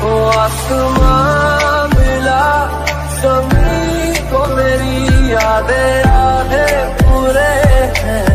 ओ आसमां मिला जमी को मेरी यादें आधे पूरे हैं।